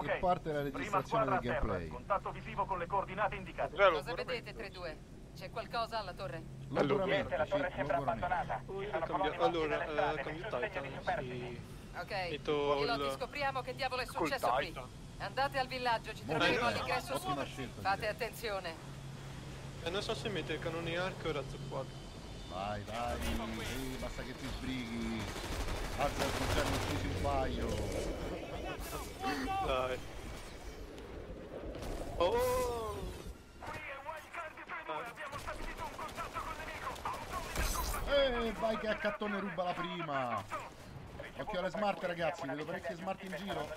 Ok, parte la prima registrazione del a terra, gameplay. contatto visivo con le coordinate indicate. Cosa vedete 3-2? C'è qualcosa alla torre? Logoramente, la torre sì, sembra abbandonata. Allora, eh, cambio Titan. Ok, Metto piloti il- scopriamo che diavolo è successo qui. Andate al villaggio, ci troveremo all'ingresso Ottima sud. scelta, Fate attenzione. Eh, non so se mette canoni arco o razzo quadro. Vai, vai, sì, basta che ti sbrighi. Alza il concerno, uccisi un paio. Dai. Oh! Eh, vai che accattone ruba la prima. Occhio alle smart ragazzi, vedo parecchie smart in giro.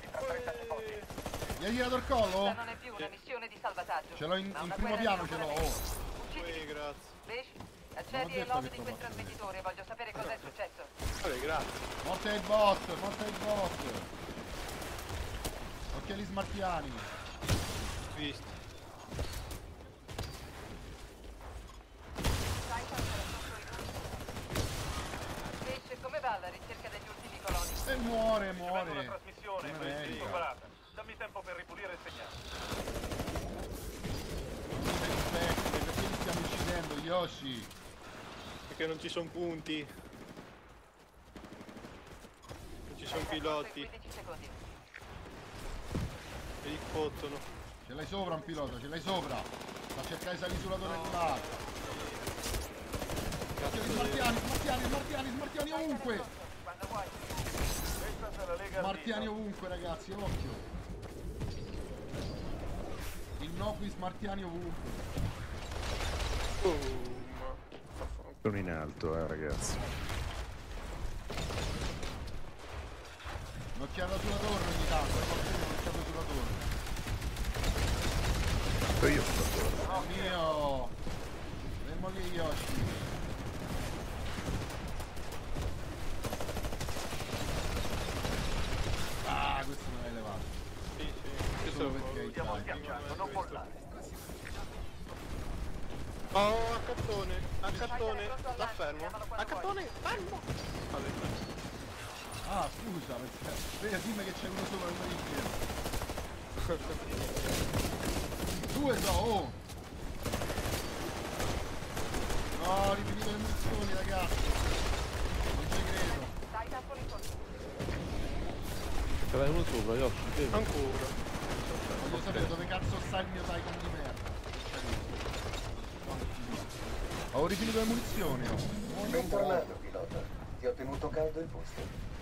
Gli hai tirato il collo? non è più una missione di salvataggio. Ce l'ho in, in primo piano, ce l'ho. Oh. Eh, grazie. Accedi e che di quel trasmettitore, voglio sapere cosa è successo. Vabbè, grazie. Morte il bot, morte il bot. Occhio agli smartiani. Visto. Besh, come va la ricerca degli ultimi coloni? E muore, muore. la trasmissione, merita. superata. Dammi tempo per ripulire il segnale. Non mi rispecchi, perché li stiamo uccidendo, Yoshi? Perché non ci sono punti. Non ci sono piloti. 15 secondi. E li fottono. Ce l'hai sopra un pilota, ce l'hai sopra. Sta a cercare di salire sulla tonnellata. Occhio agli smartiani, smartiani, smartiani, smartiani ovunque. Quando vuoi. Questa se la lega al Smartiani dito. ovunque ragazzi, occhio. Innocui smartiani ovunque. Sono in alto, eh, ragazzi. Un'occhiata sulla torre ogni tanto, eh, qualcuno un'occhiata sulla torre. Sto io sulla torre. Oh mio! Fermo lì Yoshi. Ah, questo non l'hai levato. Sì, sì. Questo Solo è perché Stiamo schiacciando, non mollare. Oh, accattone, accattone, la fermo. Accattone, fermo. Vabbè, basta. Ah, scusa, perché... Vedi, dimmi che c'è uno sopra in pieno. Due so, oh! No, rifinito le munizioni, ragazzi. Non ci credo. Dai, tappoli in corso. Ce l'hai uno sopra, Yoshi, vedi? Ancora. Voglio sapere dove cazzo sta il mio Titan di merda. Ho rifinito le munizioni, oh. Bentornato, pilota. Ti ho tenuto caldo il posto.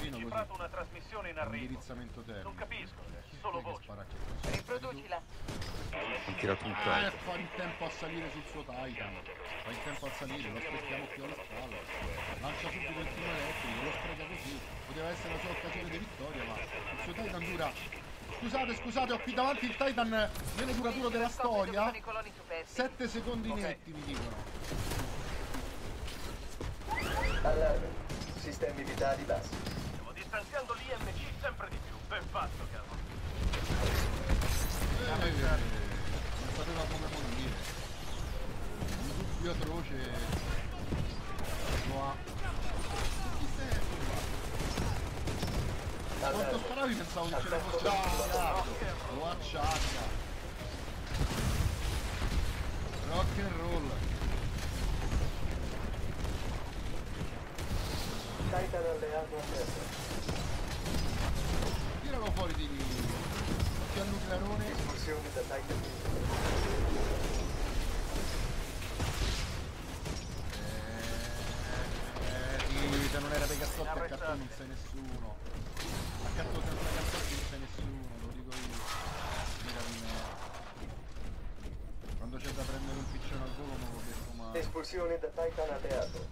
Rafferino così. Una trasmissione in arrivo. Indirizzamento termico. Non capisco, solo voce. Riproducila. Ho tirato un Ah, taglio. e fa in tempo a salire sul suo Titan. Fa in tempo a salire, lo aspettiamo più alle spalle. Lancia subito il primo elettrico, lo spreca così. Poteva essere la sua occasione di vittoria, ma il suo Titan dura. Scusate, scusate, ho qui davanti il Titan meno duraturo della storia. sono i coloni superstiti. 7 secondi netti mi dicono. Allarme. Sistemi vitali bassi. Stiamo distanziando l'IMC sempre di più. Ben fatto, cavolo. Eh, non sapeva come morire. Un dubbio atroce lo ha. Chi sei? Quanto Allarme. sparavi pensavo che ce ne fosse un. Lo acciacca. Rock and roll. Titan alleato a terra. Tiralo fuori di occhio al nuclearone. Espulsione da Titan. Eh, sì, se non era dei cazzotti accanto non sei nessuno. Accanto senza cazzotti non sei nessuno, lo dico io. Mica di me. Quando c'è da prendere un piccione al volo non lo detto mai. Espulsione da Titan alleato.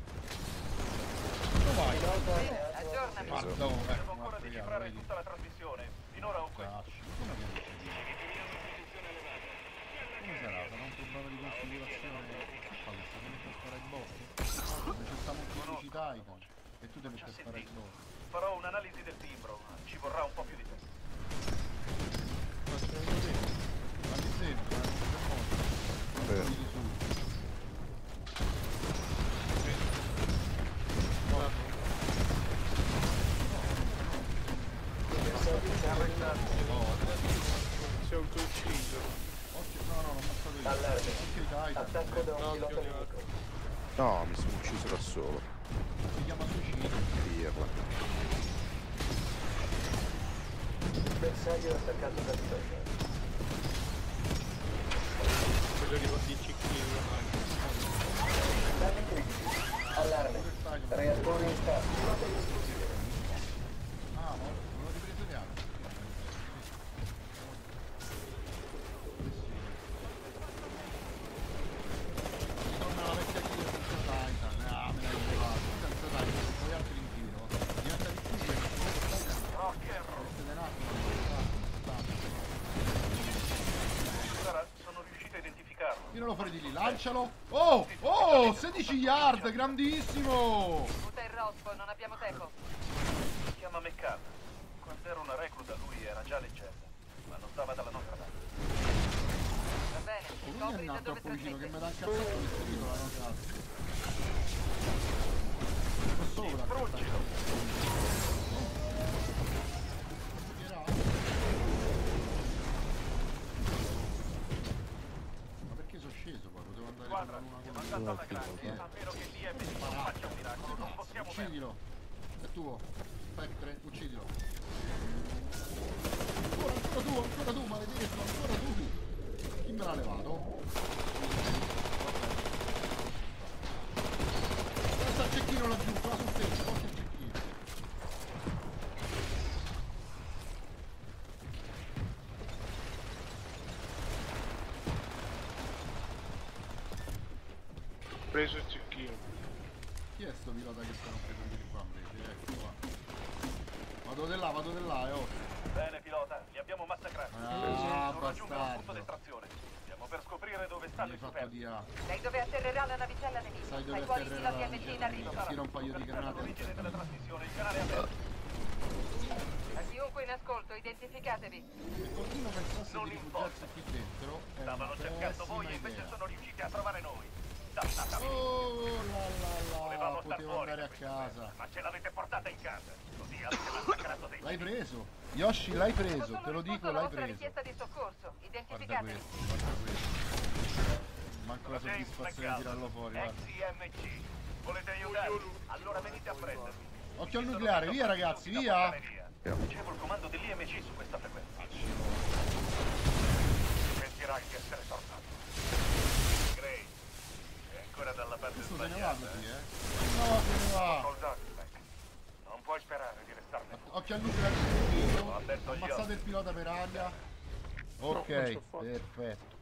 Dove vai? Aggiornami. Devo ecco, ancora vedi. tutta la trasmissione. E mettere a sparare il boss. Farò un'analisi del timbro. Ci vorrà un po' più di tempo. Ma mi sembra, eh, non c'è modo. Vabbè. Tiri su. Bersaglio Si è autoucciso. Occhio, no, no, l'ho ammazzato io. Titan. Attacco da un pilota nemico. No, mi sono ucciso da solo. Chiama suicidio. Dirla. Bersaglio attaccato da pilota. Quello di di cicchino. Danni critici. Allarme. Reattore in stato. Tiralo fuori di lì, lancialo. Oh, oh, 16 yard, grandissimo. Butta il non abbiamo tempo. Si chiama McCann. Quando ero una recluta lui era già leggenda, ma non stava dalla nostra parte. Va bene, scopri da dove vicino che trasmette. dà incazzato questo titolo, no. Sto sopra. Cosa. andati alla grande. A meno che l'IMC non faccia un miracolo, non possiamo. Uccidilo. È tuo. Spectre, uccidilo. Ancora, ancora tu, ancora tu, maledetto, ancora tu. Chi me l'ha levato? Guarda il cecchino laggiù, qua sul tetto, porta il cecchino. Preso il cicchino. Chi è sto pilota che stanno prendendo qua invece? Ecco qua. Vado di là, vado di là, eh, oh. Bene pilota, li abbiamo massacrati. Ah, non raggiungono il punto d'estrazione. Stiamo per scoprire dove stanno i superbi. di. Sai dove atterrerà la navicella nemica? Sai dove quali atterrerà la navicella arrivo? nemica? Tira un paio di granate. l'origine della trasmissione, il canale è aperto. A chiunque in ascolto, identificatevi. Se qualcuno pensasse Non di rifugiarsi qui dentro, Stavano cercando voi e invece idea. sono riusciti casa. ma ce l'avete portata in casa. Così avete massacrato dei L'hai preso? Yoshi, l'hai preso, te lo dico, l'hai preso. richiesta di soccorso. Guarda Identificatevi. questo, guarda questo. Manco la soddisfazione di tirarlo fuori. IMC. Volete aiutarmi? Allora venite a prendermi. Occhio al nucleare, via ragazzi, via! Ricevo il comando dell'IMC su questa frequenza. Sentirai di essere tornato. Gray, è ancora dalla parte Questo se ne va sbagliata. così, eh. No, se ne va. Soldati, Mac. Non puoi sperare di restarne tu. Occhio al il pilota per aria. Ok, fare. perfetto.